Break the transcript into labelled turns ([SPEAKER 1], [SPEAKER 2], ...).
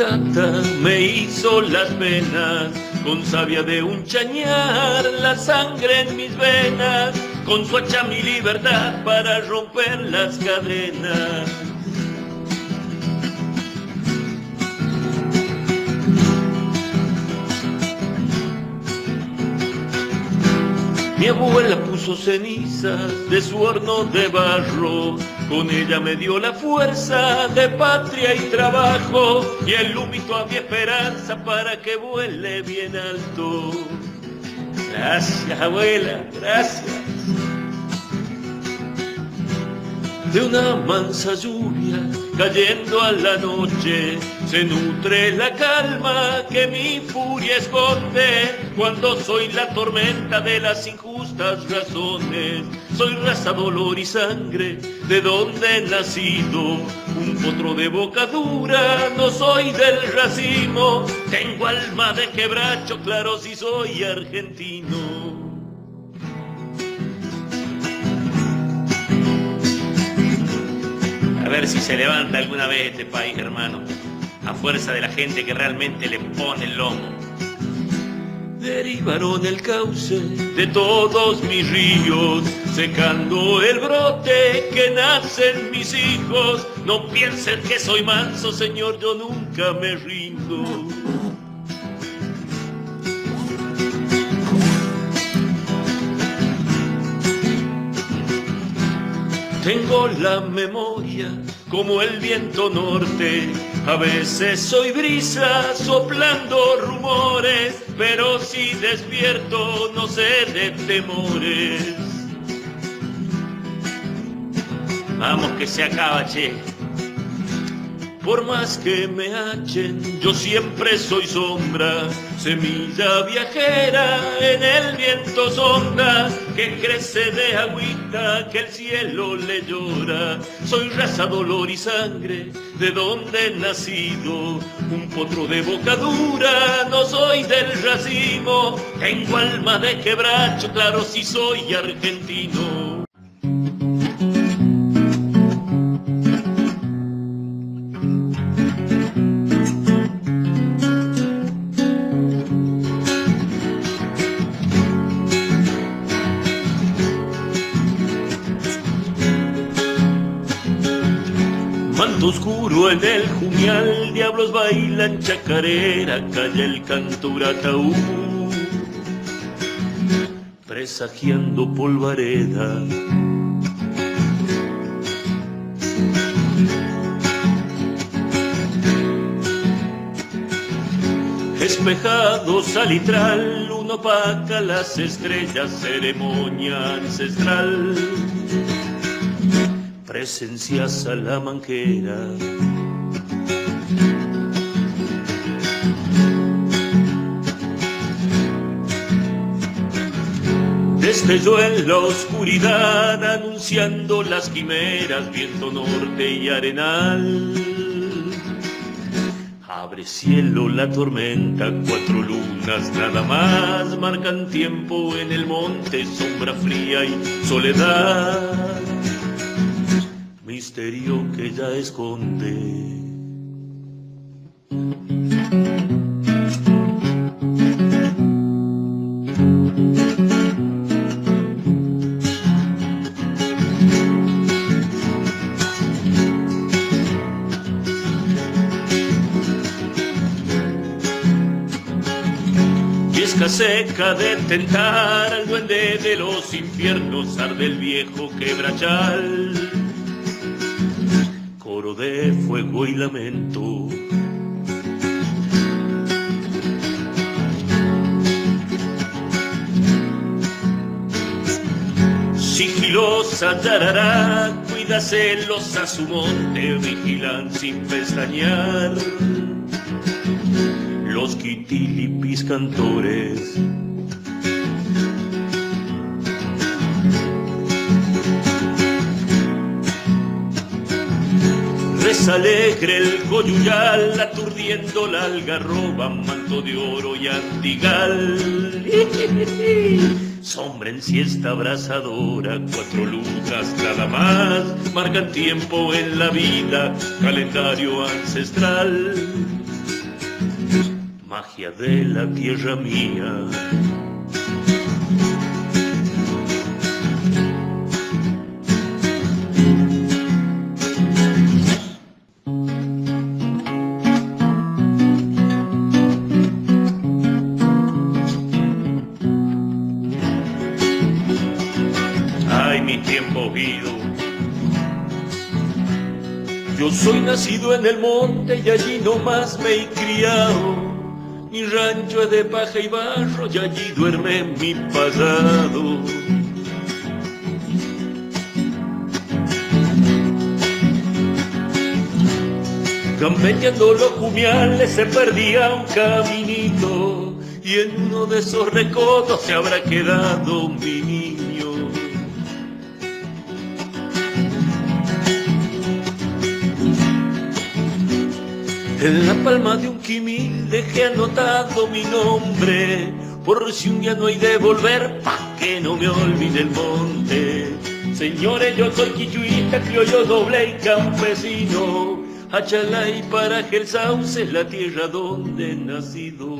[SPEAKER 1] Tata me hizo las venas, con savia de un chañar, la sangre en mis venas, con su hacha mi libertad para romper las cadenas. Mi abuela puso cenizas de su horno de barro, con ella me dio la fuerza de patria y trabajo, y el humito a mi esperanza para que vuele bien alto. Gracias, abuela, gracias de una mansa lluvia cayendo a la noche. Se nutre la calma que mi furia esconde cuando soy la tormenta de las injustas razones. Soy raza, dolor y sangre, de donde he nacido. Un potro de boca dura, no soy del racimo. Tengo alma de quebracho, claro si soy argentino. Ver si se levanta alguna vez este país, hermano, a fuerza de la gente que realmente le pone el lomo. Derivaron el cauce de todos mis ríos, secando el brote que nacen mis hijos. No piensen que soy manso, señor, yo nunca me rindo. Tengo la memoria como el viento norte, a veces soy brisa soplando rumores, pero si despierto no sé de temores. Vamos que se acaba, che. Por más que me hachen, yo siempre soy sombra, semilla viajera en el viento sonda, que crece de agüita que el cielo le llora. Soy raza, dolor y sangre, de donde he nacido, un potro de boca dura, no soy del racimo, tengo alma de quebracho, claro si soy argentino. Oscuro en el jumial, diablos bailan chacarera, calla el canto ataúd, presagiando polvareda. Espejado salitral, uno opaca las estrellas, ceremonia ancestral presencia salamanquera. Destelló en la oscuridad anunciando las quimeras, viento norte y arenal. Abre cielo la tormenta, cuatro lunas nada más marcan tiempo en el monte, sombra fría y soledad misterio que ya esconde. Seca de tentar al duende de los infiernos, arde el viejo quebrachal de fuego y lamento. Sigilosa tarará, cuida celosa su monte, vigilan sin pestañear. Los quitilipis cantores alegre el coyuyal, aturdiendo la algarroba, manto de oro y antigal. sombra en siesta abrasadora, cuatro lunas nada más, marcan tiempo en la vida, calendario ancestral, magia de la tierra mía. Yo soy nacido en el monte y allí nomás me he criado. Mi rancho es de paja y barro y allí duerme mi pasado. Gambeteando los cumiales se perdía un caminito y en uno de esos recodos se habrá quedado mi niño. En la palma de un quimil dejé anotado mi nombre, por si un día no hay de volver, pa' que no me olvide el monte. Señores, yo soy quichuita, criollo doble y campesino, Achalay para el sauce es la tierra donde he nacido.